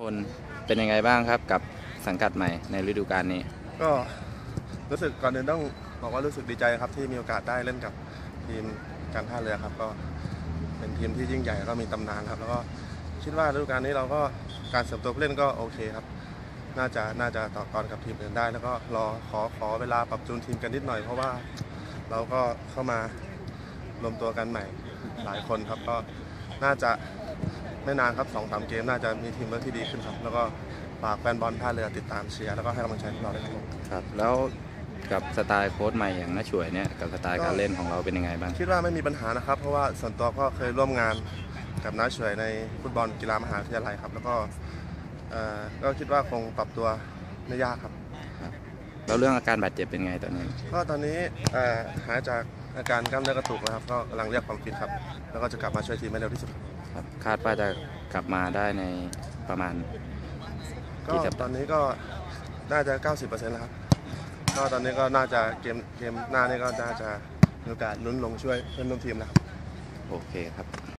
พลเป็นยังไงบ้างครับกับสังกัดใหม่ในฤดูกาลนี้ ก็รู้สึกก่อนอื่นต้องบอกว่ารู้สึกดีใจครับที่มีโอกาสได้เล่นกับทีมการท่าเรือครับ ก็เป็นทีมที่ยิ่งใหญ่แล้วก็มีตำนานครับ แล้วก็คิดว่าฤดูกาลนี้เราก็การเสริมตัวผู้เล่นก็โอเคครับ น่าจะน่าจะต่อกรกับทีมอื่นได้ แล้วก็รอขอขอเวลาปรับจูนทีมกันนิดหน่อยเพราะว่าเราก็เข้ามารวมตัวกันใหม่หลายคนครับก็น่าจะ ไม่นานครับสองสามเกมน่าจะมีทีมเวิร์คที่ดีขึ้นครับ แล้วก็ฝากแฟนบอลท่าเรือติดตามเชียร์แล้วก็ให้กำลังใจพวกเราด้วยครับผมครับ แล้วกับสไตล์โค้ชใหม่อย่างน้าฉ่วยเนี่ยกับสไตล์การเล่นของเราเป็นยังไงบ้าง คิดว่าไม่มีปัญหานะครับ เพราะว่าส่วนตัวก็เคยร่วมงานกับน้าฉ่วยในฟุตบอลกีฬามหาวิทยาลัยครับ แล้วก็เอ่อก็คิดว่าคงปรับตัวไม่ยากครับ แล้วเรื่องอาการบาดเจ็บเป็นไงตอนนี้ ก็ตอนนี้เอ่อหายจาก อาการกล้ามเนื้อกระตุกแล้วครับ ก็กำลังเรียกความฟิตครับ แล้วก็จะกลับมาช่วยทีมให้เร็วที่สุดครับคาดว่าจะกลับมาได้ในประมาณ ก็กี่สัปดาห์ ตอนนี้ก็น่าจะ 90%แล้วครับ ก็ตอนนี้ก็น่าจะเกมเกมหน้านี้ก็น่าจะมีโอกาสลุ้นลงช่วยเพื่อนร่วมทีมแล้วครับ โอเคครับ